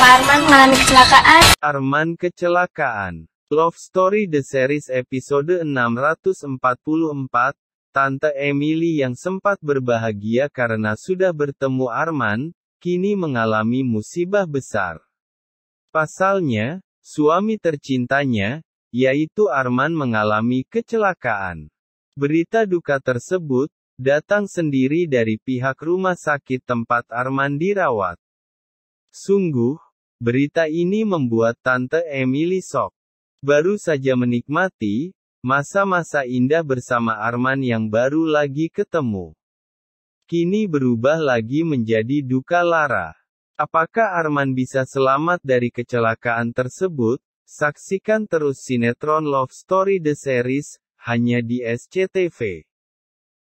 Kenapa Arman mengalami kecelakaan? Arman kecelakaan. Love Story The Series episode 644, Tante Emily yang sempat berbahagia karena sudah bertemu Arman, kini mengalami musibah besar. Pasalnya, suami tercintanya, yaitu Arman mengalami kecelakaan. Berita duka tersebut, datang sendiri dari pihak rumah sakit tempat Arman dirawat. Sungguh, berita ini membuat Tante Emily sok. Baru saja menikmati, masa-masa indah bersama Arman yang baru lagi ketemu. Kini berubah lagi menjadi duka lara. Apakah Arman bisa selamat dari kecelakaan tersebut? Saksikan terus sinetron Love Story The Series, hanya di SCTV.